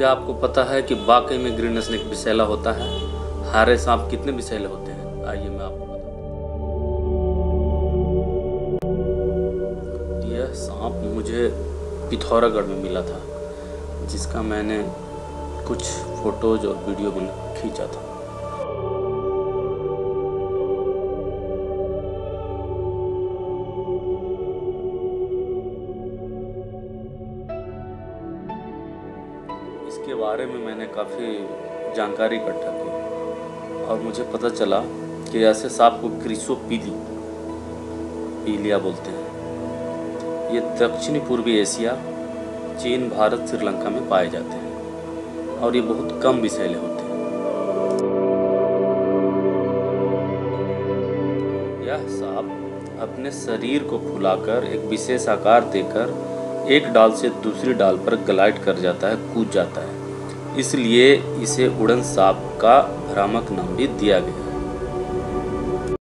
क्या आपको पता है कि वाकई में ग्रीन स्नेक विषैला होता है? हारे सांप कितने विषैले होते हैं? आइए मैं आपको बताता यह सांप मुझे पिथौरागढ़ में मिला था, जिसका मैंने कुछ फ़ोटोज़ और वीडियो बना खींचा था। इसके बारे में मैंने काफ़ी जानकारी इकट्ठा की और मुझे पता चला कि ऐसे सांप को क्रिसोपीली पीलिया बोलते हैं। ये दक्षिणी पूर्वी एशिया, चीन, भारत, श्रीलंका में पाए जाते हैं और ये बहुत कम विषैले होते हैं। यह सांप अपने शरीर को फुलाकर एक विशेष आकार देकर एक डाल से दूसरी डाल पर ग्लाइड कर जाता है, कूद जाता है। इसलिए इसे उड़न सांप का भ्रामक नाम भी दिया गया है।